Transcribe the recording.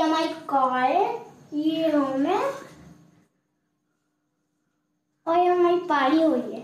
ये हमारी कार है ये रूम है और ये हमारी पारी हुई है